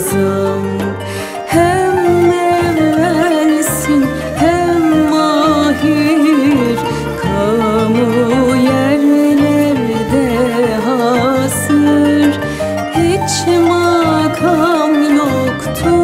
lazım. Hem evvelsin hem mahir. Kamu yerlerde hasır Hiç makam yoktur.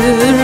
gül